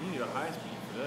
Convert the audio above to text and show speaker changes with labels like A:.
A: You need a high speed for.